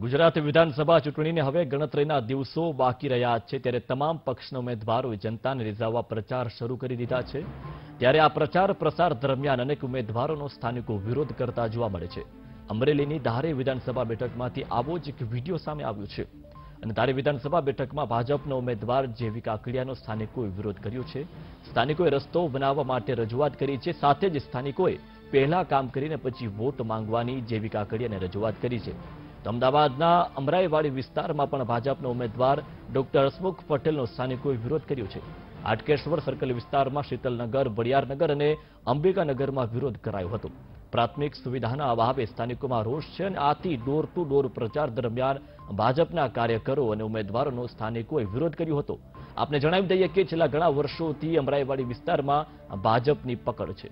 ગુજરાત વિધાનસભા ચૂંટણીને હવે ગણતરીના દિવસો બાકી રહ્યા છે ત્યારે તમામ પક્ષના ઉમેદવારોએ જનતાને રીઝાવવા પ્રચાર શરૂ કરી દીધા છે. ત્યારે આ પ્રચાર પ્રસાર દરમિયાન અનેક ઉમેદવારોનો સ્થાનિકો વિરોધ કરતા જોવા મળે છે. અમરેલીની ધારે વિધાનસભા બેઠકમાંથી આવો જ એક વીડિયો સામે આવ્યો છે. અને ધારે વિધાનસભા બેઠકમાં ભાજપના ઉમેદવાર જેવી કાકડિયાનો સ્થાનિકોએ વિરોધ કર્યો છે. સ્થાનિકોએ રસ્તો બનાવવા માટે રજૂઆત કરી છે. સાથે જ સ્થાનિકોએ પહેલા કામ કરીને પછી વોટ માંગવાની જેવી કાકડિયાને રજૂઆત કરી છે. અમદાવાદના અમરાઈવાડી વિસ્તારમાં પણ ભાજપના ઉમેદવાર ડોક્ટર હસમુખ પટેલનો સ્થાનિકોએ વિરોધ કર્યો છે. આટકેશ્વર સર્કલ વિસ્તારમાં શીતલનગર, બળિયારનગર અને અંબિકાનગરમાં વિરોધ કરાયો હતો. પ્રાથમિક સુવિધાના અભાવે સ્થાનિકોમાં રોષ છે અને આથી ડોર ટુ ડોર પ્રચાર દરમિયાન ભાજપના કાર્યકરો અને ઉમેદવારોનો સ્થાનિકોએ વિરોધ કર્યો હતો. આપને જણાવી દઈએ કે છેલ્લા ઘણા વર્ષોથી અમરાઈવાડી વિસ્તારમાં ભાજપની પકડ છે.